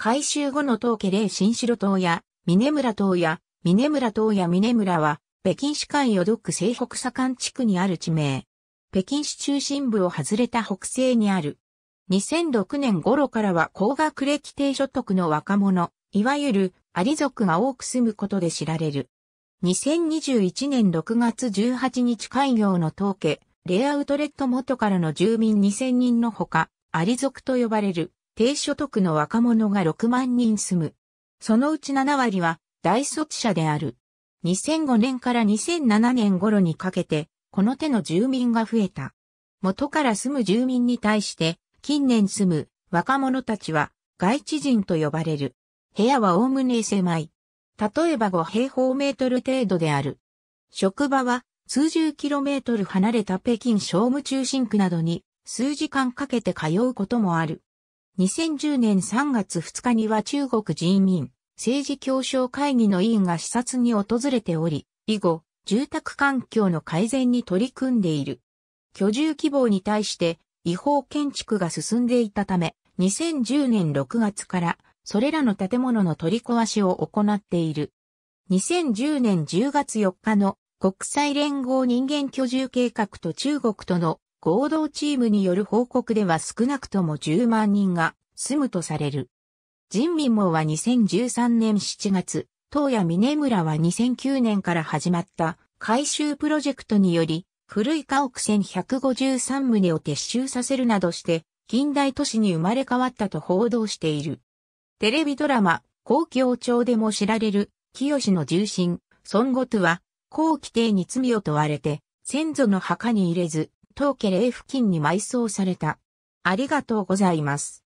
改修後の東家霊新城島や、峰村島や、峰村島や峰村は、北京市海余毒西北左官地区にある地名。北京市中心部を外れた北西にある。2006年頃からは高学歴低所得の若者、いわゆるアリ族が多く住むことで知られる。2021年6月18日開業の統計、レイアウトレット元からの住民2000人のほか、アリ族と呼ばれる低所得の若者が6万人住む。そのうち7割は大卒者である。2005年から2007年頃にかけて、この手の住民が増えた。元から住む住民に対して、近年住む若者たちは外地人と呼ばれる。部屋はおおむね狭い。例えば5平方メートル程度である。職場は数十キロメートル離れた北京商務中心区などに数時間かけて通うこともある。2010年3月2日には中国人民政治協商会議の委員が視察に訪れており、以後、住宅環境の改善に取り組んでいる。居住希望に対して違法建築が進んでいたため、2010年6月からそれらの建物の取り壊しを行っている。2010年10月4日の国際連合人間居住計画と中国との合同チームによる報告では少なくとも10万人が住むとされる。人民網は2013年7月、東谷峰村は2009年から始まった改修プロジェクトにより、古い家屋1153棟を撤収させるなどして、近代都市に生まれ変わったと報道している。テレビドラマ、公共町でも知られる、清の重臣、孫悟とは、後規定に罪を問われて、先祖の墓に入れず、当家霊付近に埋葬された。ありがとうございます。